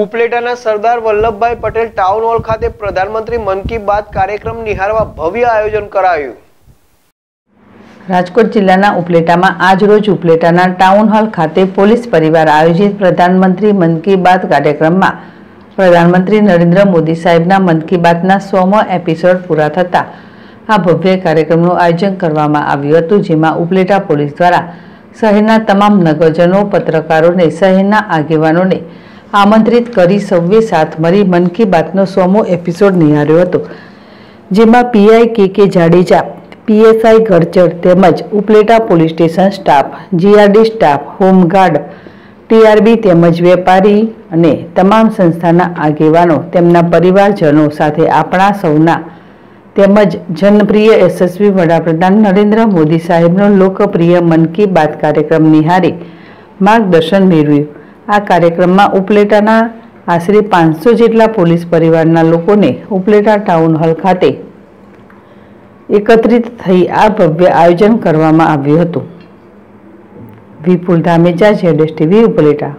ઉપલેટાના Sardar Vallabhbhai Patel town hall ખાતે પ્રધાનમંત્રી મન કી બાત કાર્યક્રમ નિહાળવા ભવ્ય આયોજન કરાયું. રાજકોટ જિલ્લાના ઉપલેટામાં આજરોજ ઉપલેટાના ટાઉન હોલ ખાતે પોલીસ પરિવાર આયોજિત પ્રધાનમંત્રી મન કી બાત કાર્યક્રમમાં પ્રધાનમંત્રી નરેન્દ્ર મોદી સાહેબના મન કી બાતના સોમો એપિસોડ પૂરા થતા આ ભવ્ય કાર્યક્રમનું આયોજન કરવામાં આવ્યું હતું, જેમાં ઉપલેટા પોલીસ દ્વારા શહેરના તમામ નગરજનો, પત્રકારોને, શહેરના આગેવાનોને આમંત્રિત કરી સૌએ સાથ મળી મન કી બાતનો સોમો એપિસોડ નિહાળ્યો હતો, જેમાં પીઆઈ કે કે જાડેજા પીએસઆઈ ગરચર તેમજ Upleta police station staff GRD staff, home guard TRB તેમજ વેપારી અને તમામ સંસ્થાના આગેવાનો, તેમના પરિવારજનો સાથે આપણા સૌના તેમજ જનપ્રિય યશસ્વી વડાપ્રધાન નરેન્દ્ર મોદી સાહેબનો લોકપ્રિય મન કી બાત કાર્યક્રમ નિહાળી માર્ગદર્શન મેળવ્યું. આ કાર્યક્રમમાં ઉપલેટાના આશરે પાંચસો જેટલા પોલીસ પરિવારના લોકોને ઉપલેટા ટાઉન હોલ ખાતે એકત્રિત થઈ આ ભવ્ય આયોજન કરવામાં આવ્યું હતું. વિપુલ ધામેચા જેડેશ ટીવી, ઉપલેટા.